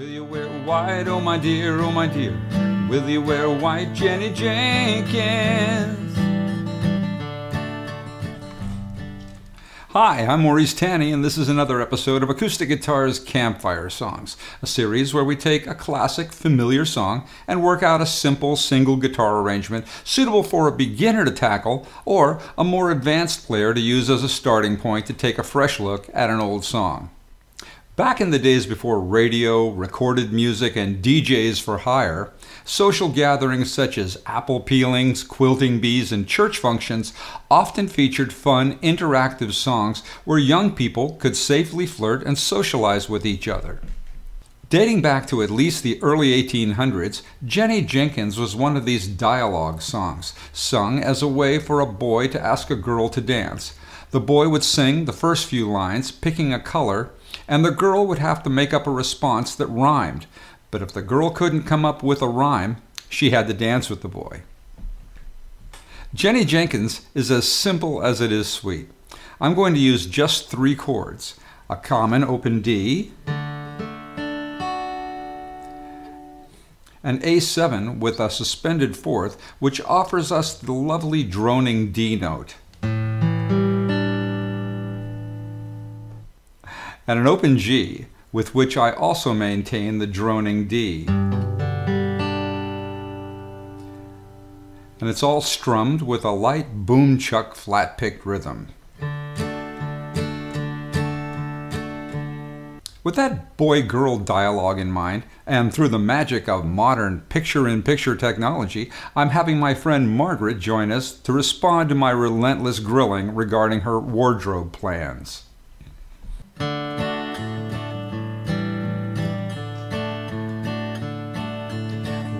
Will you wear white, oh my dear, oh my dear? Will you wear white, Jenny Jenkins? Hi, I'm Maurice Tani, and this is another episode of Acoustic Guitars Campfire Songs, a series where we take a classic, familiar song and work out a simple single guitar arrangement suitable for a beginner to tackle or a more advanced player to use as a starting point to take a fresh look at an old song. Back in the days before radio, recorded music, and DJs for hire, social gatherings such as apple peelings, quilting bees, and church functions often featured fun, interactive songs where young people could safely flirt and socialize with each other. Dating back to at least the early 1800s, Jenny Jenkins was one of these dialogue songs, sung as a way for a boy to ask a girl to dance. The boy would sing the first few lines, picking a color, and the girl would have to make up a response that rhymed. But if the girl couldn't come up with a rhyme, she had to dance with the boy. Jenny Jenkins is as simple as it is sweet. I'm going to use just three chords a common open D, an A7 with a suspended fourth, which offers us the lovely droning D note. And an open G, with which I also maintain the droning D. And it's all strummed with a light boom chuck flat picked rhythm. With that boy girl dialogue in mind, and through the magic of modern picture in picture technology, I'm having my friend Margaret join us to respond to my relentless grilling regarding her wardrobe plans.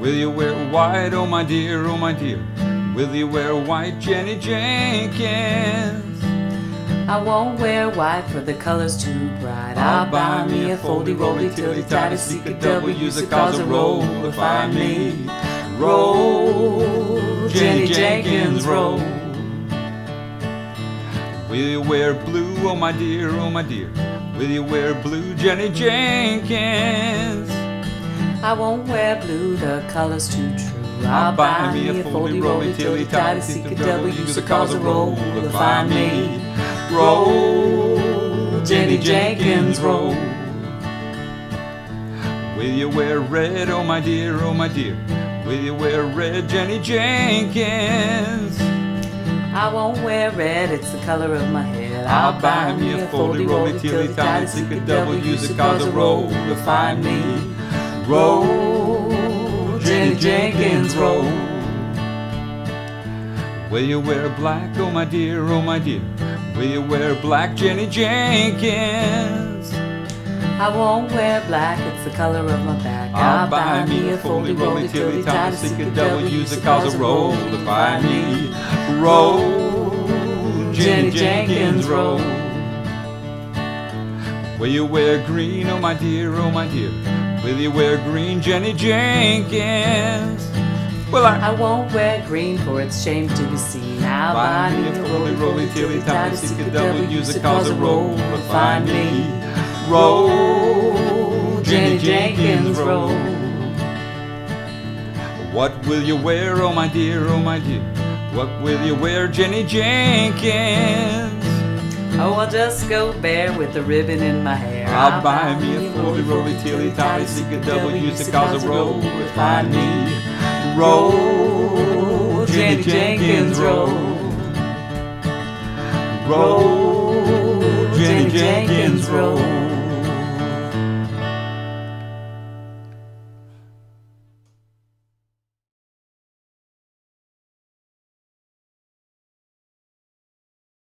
Will you wear white, oh my dear, oh my dear? Will you wear white, Jenny Jenkins? I won't wear white for the color's too bright. I'll buy me a foldy rolly tilly tighty double use a cause a roll if I need. Roll, Jenny Jenkins, roll. Will you wear blue, oh my dear, oh my dear? Will you wear blue, Jenny Jenkins? I won't wear blue, the color's too true. I'll buy me a foldy rolly tilly tighty secret double use a cause a roll if I need. Roll, Jenny Jenkins, roll. Will you wear red, oh my dear, oh my dear? Will you wear red, Jenny Jenkins? I won't wear red, it's the color of my hair. I'll buy me a foldy rolly tilly tighty secret double use a cause a roll if I need. Roll, Jenny Jenkins, roll. Will you wear black, oh my dear, oh my dear? Will you wear black, Jenny Jenkins? I won't wear black, it's the color of my back. Ah, I'll buy me a foldy rolly tilly tighty secret double use a cause a roll if I need. Roll, Jenny Jenkins, roll. Will you wear green, oh my dear, oh my dear? Will you wear green, Jenny Jenkins? Well, I, I won't wear green, for it's shame to be seen. I'll buy me a roly roly tilly tighty secret double use a cause a roll to find me. Roll, Roll. What will you wear, oh my dear, oh my dear? What will you wear, Jenny Jenkins? Oh, I'll just go bare with a ribbon in my hair. I'll buy me a foldy rolly tilly tighty a double use a cause a roll if I need. Roll, Jenny Jenkins, roll. Roll, Jenny Jenkins, roll.